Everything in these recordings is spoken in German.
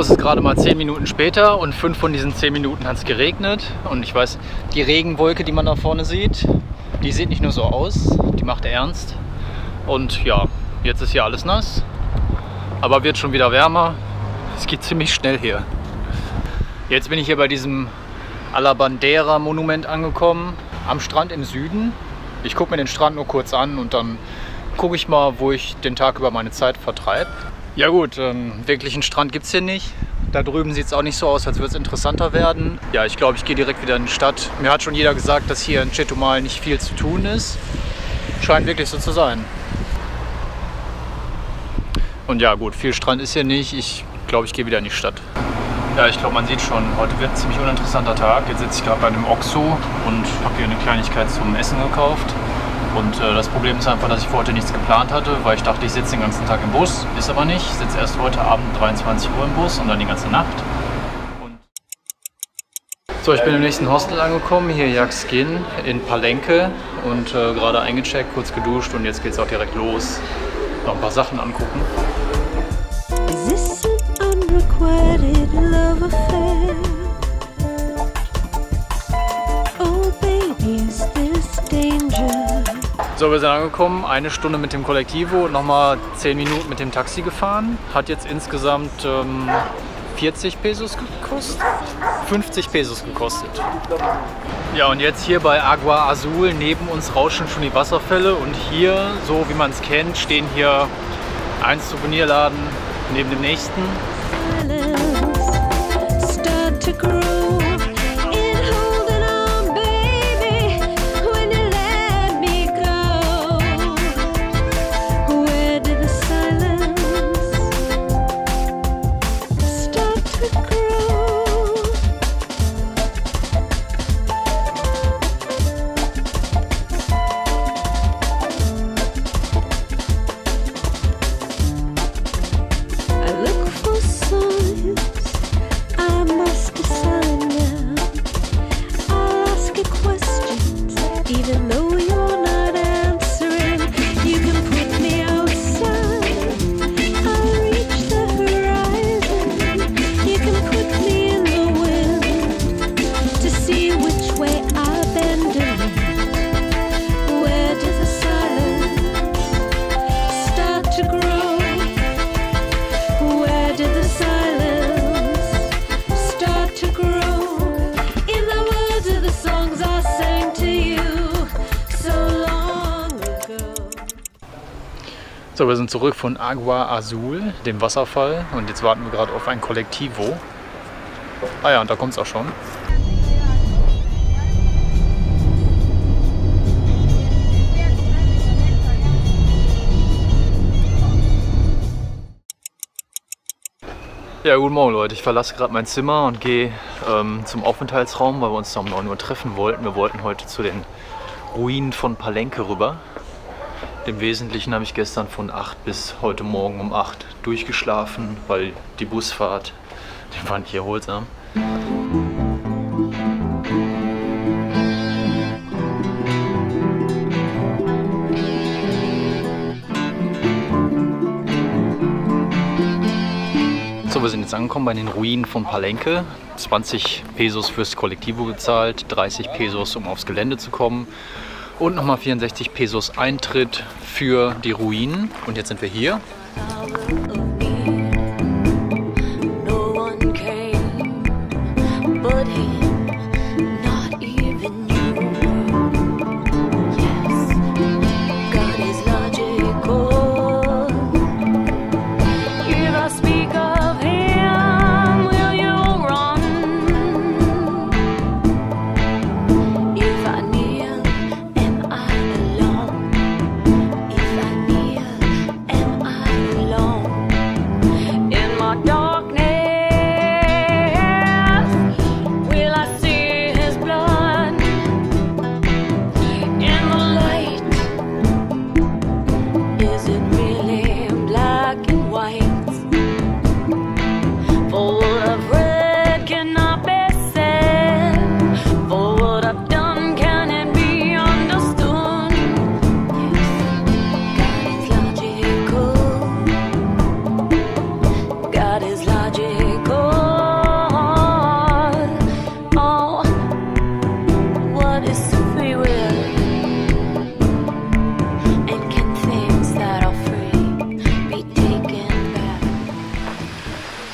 Es ist gerade mal 10 Minuten später und fünf von diesen 10 Minuten hat es geregnet. Und ich weiß, die Regenwolke, die man da vorne sieht, die sieht nicht nur so aus, die macht ernst. Und ja, jetzt ist hier alles nass, aber wird schon wieder wärmer. Es geht ziemlich schnell hier. Jetzt bin ich hier bei diesem Alla Bandera Monument angekommen, am Strand im Süden. Ich gucke mir den Strand nur kurz an und dann gucke ich mal, wo ich den Tag über meine Zeit vertreibe. Ja gut, ähm, wirklichen Strand gibt es hier nicht. Da drüben sieht es auch nicht so aus, als würde es interessanter werden. Ja, ich glaube, ich gehe direkt wieder in die Stadt. Mir hat schon jeder gesagt, dass hier in Chetumal nicht viel zu tun ist. Scheint wirklich so zu sein. Und ja gut, viel Strand ist hier nicht. Ich glaube, ich gehe wieder in die Stadt. Ja, ich glaube, man sieht schon, heute wird ein ziemlich uninteressanter Tag. Jetzt sitze ich gerade bei einem Oxo und habe hier eine Kleinigkeit zum Essen gekauft. Und äh, das Problem ist einfach, dass ich für heute nichts geplant hatte, weil ich dachte, ich sitze den ganzen Tag im Bus. Ist aber nicht. Ich sitze erst heute Abend 23 Uhr im Bus und dann die ganze Nacht. Und so, ich bin im nächsten Hostel angekommen, hier Yakskin in Palenque und äh, gerade eingecheckt, kurz geduscht und jetzt geht es auch direkt los. Noch ein paar Sachen angucken. Is this an unrequited love affair? So, wir sind angekommen. Eine Stunde mit dem Kollektivo nochmal 10 Minuten mit dem Taxi gefahren. Hat jetzt insgesamt ähm, 40 Pesos gekostet. 50 Pesos gekostet. Ja, und jetzt hier bei Agua Azul neben uns rauschen schon die Wasserfälle und hier, so wie man es kennt, stehen hier ein Souvenirladen neben dem nächsten. So, wir sind zurück von Agua Azul, dem Wasserfall. Und jetzt warten wir gerade auf ein Kollektivo. Ah ja, und da kommt es auch schon. Ja, guten Morgen Leute. Ich verlasse gerade mein Zimmer und gehe ähm, zum Aufenthaltsraum, weil wir uns da um 9 Uhr treffen wollten. Wir wollten heute zu den Ruinen von Palenque rüber. Im Wesentlichen habe ich gestern von 8 bis heute Morgen um 8 durchgeschlafen, weil die Busfahrt, die war nicht erholsam. So, wir sind jetzt angekommen bei den Ruinen von Palenque. 20 Pesos fürs Kollektivo gezahlt, 30 Pesos, um aufs Gelände zu kommen und nochmal 64 Pesos Eintritt für die Ruinen. Und jetzt sind wir hier.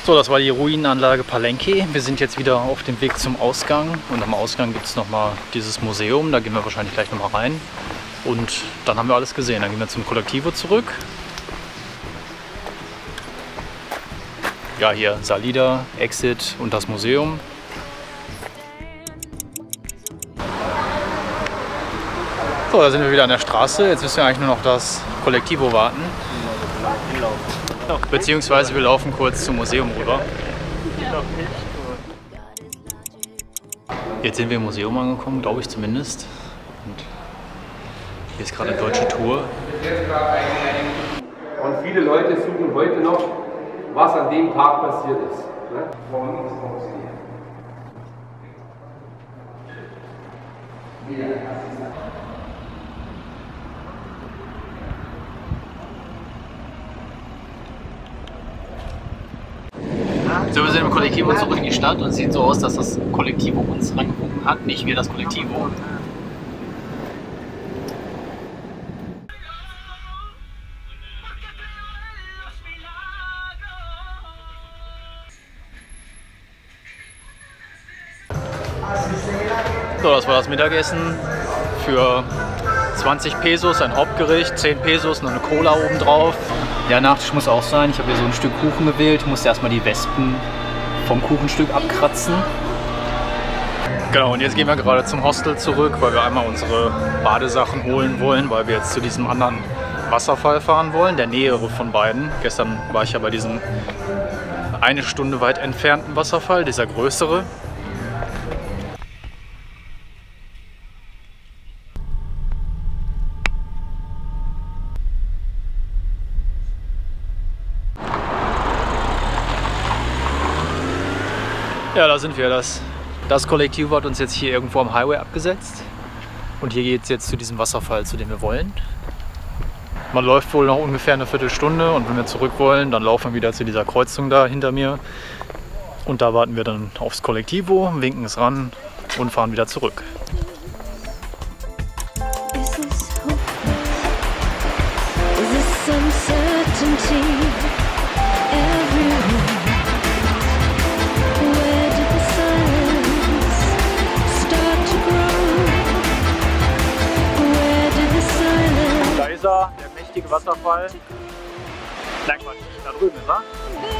So, das war die Ruinenanlage Palenque. Wir sind jetzt wieder auf dem Weg zum Ausgang. Und am Ausgang gibt es nochmal dieses Museum. Da gehen wir wahrscheinlich gleich nochmal rein. Und dann haben wir alles gesehen. Dann gehen wir zum Kollektivo zurück. Ja, hier Salida, Exit und das Museum. So, da sind wir wieder an der Straße. Jetzt müssen wir eigentlich nur noch das Kollektivo warten. Beziehungsweise wir laufen kurz zum Museum rüber. Jetzt sind wir im Museum angekommen, glaube ich zumindest. Und hier ist gerade eine deutsche Tour. Und viele Leute suchen heute noch, was an dem Tag passiert ist. Ne? So, wir sind im Kollektivo zurück in die Stadt und sieht so aus, dass das Kollektivo uns rangewunken hat, nicht wir das Kollektivo. So, das war das Mittagessen für 20 Pesos, ein Hauptgericht, 10 Pesos, noch eine Cola obendrauf. Der Nachtisch muss auch sein. Ich habe hier so ein Stück Kuchen gewählt, musste erstmal die Wespen vom Kuchenstück abkratzen. Genau, und jetzt gehen wir gerade zum Hostel zurück, weil wir einmal unsere Badesachen holen wollen, weil wir jetzt zu diesem anderen Wasserfall fahren wollen, der nähere von beiden. Gestern war ich ja bei diesem eine Stunde weit entfernten Wasserfall, dieser größere. Ja, da sind wir. Das, das Kollektiv hat uns jetzt hier irgendwo am Highway abgesetzt. Und hier geht es jetzt zu diesem Wasserfall, zu dem wir wollen. Man läuft wohl noch ungefähr eine Viertelstunde und wenn wir zurück wollen, dann laufen wir wieder zu dieser Kreuzung da hinter mir. Und da warten wir dann aufs Kollektivo, winken es ran und fahren wieder zurück. Is this mächtige Wasserfall. Nein, Quatsch, da drüben ist er.